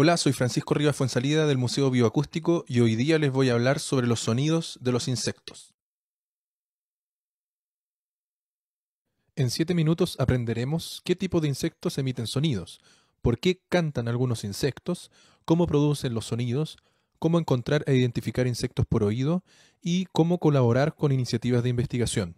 Hola, soy Francisco Rivas Fuensalida del Museo Bioacústico y hoy día les voy a hablar sobre los sonidos de los insectos. En 7 minutos aprenderemos qué tipo de insectos emiten sonidos, por qué cantan algunos insectos, cómo producen los sonidos, cómo encontrar e identificar insectos por oído y cómo colaborar con iniciativas de investigación.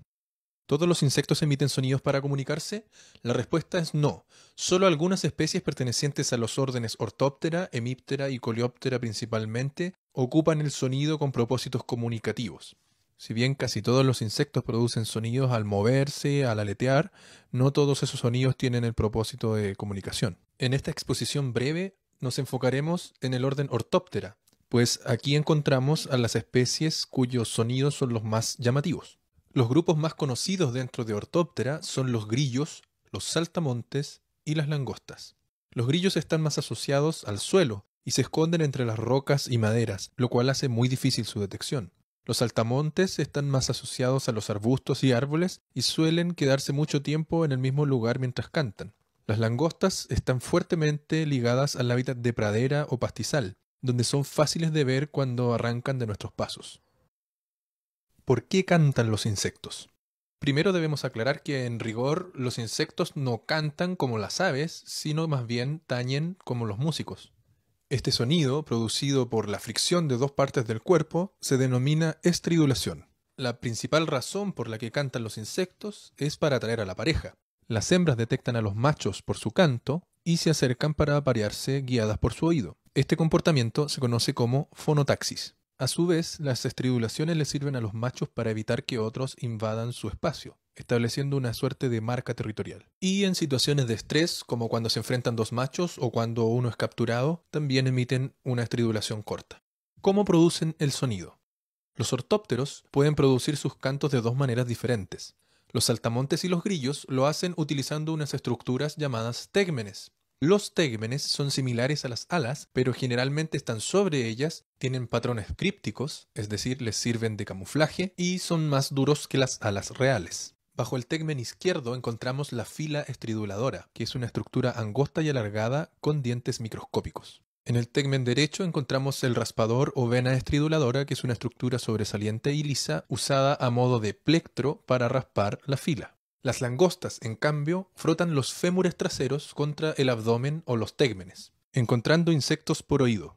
¿Todos los insectos emiten sonidos para comunicarse? La respuesta es no. Solo algunas especies pertenecientes a los órdenes Ortóptera, Hemíptera y Coleóptera principalmente ocupan el sonido con propósitos comunicativos. Si bien casi todos los insectos producen sonidos al moverse, al aletear, no todos esos sonidos tienen el propósito de comunicación. En esta exposición breve nos enfocaremos en el orden Ortóptera, pues aquí encontramos a las especies cuyos sonidos son los más llamativos. Los grupos más conocidos dentro de Ortóptera son los grillos, los saltamontes y las langostas. Los grillos están más asociados al suelo y se esconden entre las rocas y maderas, lo cual hace muy difícil su detección. Los saltamontes están más asociados a los arbustos y árboles y suelen quedarse mucho tiempo en el mismo lugar mientras cantan. Las langostas están fuertemente ligadas al hábitat de pradera o pastizal, donde son fáciles de ver cuando arrancan de nuestros pasos. ¿Por qué cantan los insectos? Primero debemos aclarar que en rigor los insectos no cantan como las aves, sino más bien tañen como los músicos. Este sonido, producido por la fricción de dos partes del cuerpo, se denomina estridulación. La principal razón por la que cantan los insectos es para atraer a la pareja. Las hembras detectan a los machos por su canto y se acercan para aparearse guiadas por su oído. Este comportamiento se conoce como fonotaxis. A su vez, las estridulaciones le sirven a los machos para evitar que otros invadan su espacio, estableciendo una suerte de marca territorial. Y en situaciones de estrés, como cuando se enfrentan dos machos o cuando uno es capturado, también emiten una estridulación corta. ¿Cómo producen el sonido? Los ortópteros pueden producir sus cantos de dos maneras diferentes. Los saltamontes y los grillos lo hacen utilizando unas estructuras llamadas tégmenes, los tégmenes son similares a las alas, pero generalmente están sobre ellas, tienen patrones crípticos, es decir, les sirven de camuflaje, y son más duros que las alas reales. Bajo el tegmen izquierdo encontramos la fila estriduladora, que es una estructura angosta y alargada con dientes microscópicos. En el tegmen derecho encontramos el raspador o vena estriduladora, que es una estructura sobresaliente y lisa usada a modo de plectro para raspar la fila. Las langostas, en cambio, frotan los fémures traseros contra el abdomen o los tégmenes, encontrando insectos por oído.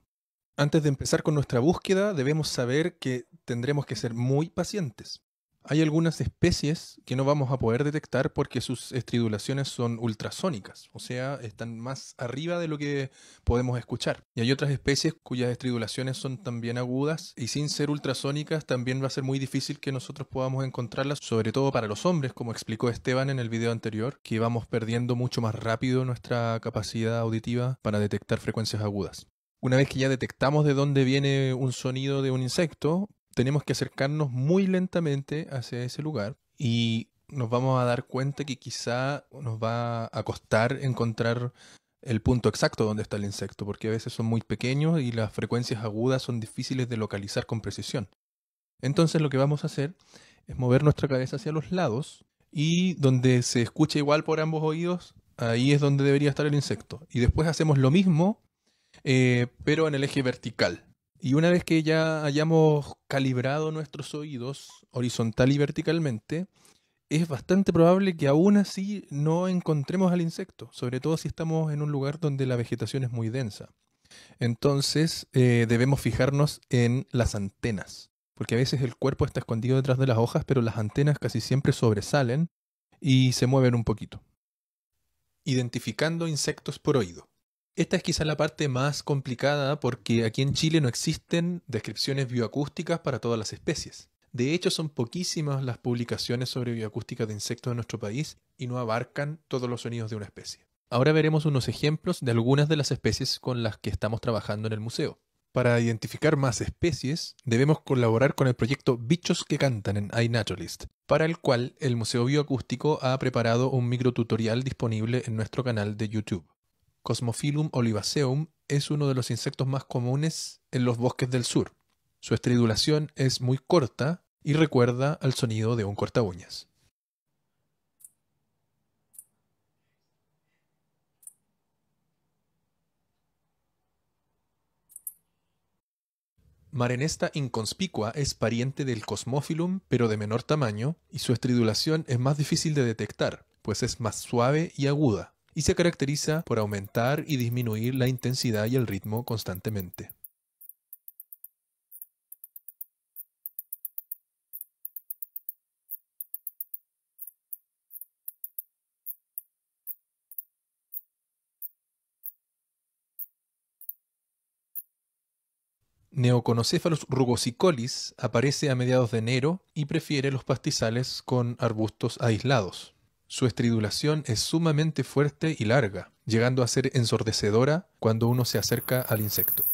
Antes de empezar con nuestra búsqueda, debemos saber que tendremos que ser muy pacientes. Hay algunas especies que no vamos a poder detectar porque sus estridulaciones son ultrasónicas, o sea, están más arriba de lo que podemos escuchar. Y hay otras especies cuyas estridulaciones son también agudas y sin ser ultrasónicas también va a ser muy difícil que nosotros podamos encontrarlas, sobre todo para los hombres, como explicó Esteban en el video anterior, que vamos perdiendo mucho más rápido nuestra capacidad auditiva para detectar frecuencias agudas. Una vez que ya detectamos de dónde viene un sonido de un insecto, tenemos que acercarnos muy lentamente hacia ese lugar y nos vamos a dar cuenta que quizá nos va a costar encontrar el punto exacto donde está el insecto, porque a veces son muy pequeños y las frecuencias agudas son difíciles de localizar con precisión. Entonces lo que vamos a hacer es mover nuestra cabeza hacia los lados y donde se escucha igual por ambos oídos, ahí es donde debería estar el insecto. Y después hacemos lo mismo, eh, pero en el eje vertical. Y una vez que ya hayamos calibrado nuestros oídos horizontal y verticalmente, es bastante probable que aún así no encontremos al insecto, sobre todo si estamos en un lugar donde la vegetación es muy densa. Entonces eh, debemos fijarnos en las antenas, porque a veces el cuerpo está escondido detrás de las hojas, pero las antenas casi siempre sobresalen y se mueven un poquito. Identificando insectos por oído. Esta es quizá la parte más complicada porque aquí en Chile no existen descripciones bioacústicas para todas las especies. De hecho, son poquísimas las publicaciones sobre bioacústica de insectos en nuestro país y no abarcan todos los sonidos de una especie. Ahora veremos unos ejemplos de algunas de las especies con las que estamos trabajando en el museo. Para identificar más especies, debemos colaborar con el proyecto Bichos que Cantan en iNaturalist, para el cual el Museo Bioacústico ha preparado un microtutorial disponible en nuestro canal de YouTube. Cosmophyllum olivaceum es uno de los insectos más comunes en los bosques del sur. Su estridulación es muy corta y recuerda al sonido de un corta uñas. Marenesta inconspicua es pariente del Cosmophyllum, pero de menor tamaño, y su estridulación es más difícil de detectar, pues es más suave y aguda, y se caracteriza por aumentar y disminuir la intensidad y el ritmo constantemente. Neoconocephalus rugosicolis aparece a mediados de enero y prefiere los pastizales con arbustos aislados. Su estridulación es sumamente fuerte y larga, llegando a ser ensordecedora cuando uno se acerca al insecto.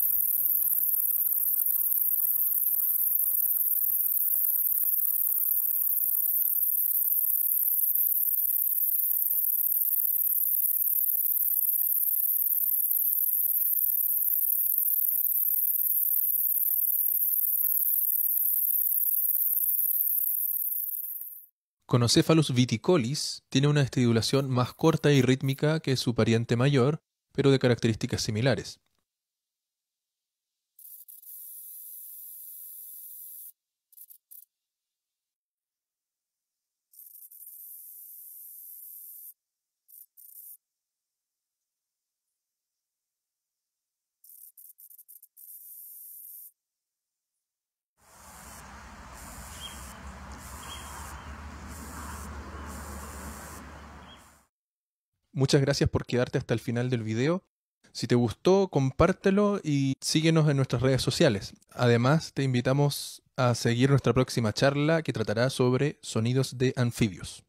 Conocephalus viticolis tiene una estridulación más corta y rítmica que su pariente mayor, pero de características similares. Muchas gracias por quedarte hasta el final del video. Si te gustó, compártelo y síguenos en nuestras redes sociales. Además, te invitamos a seguir nuestra próxima charla que tratará sobre sonidos de anfibios.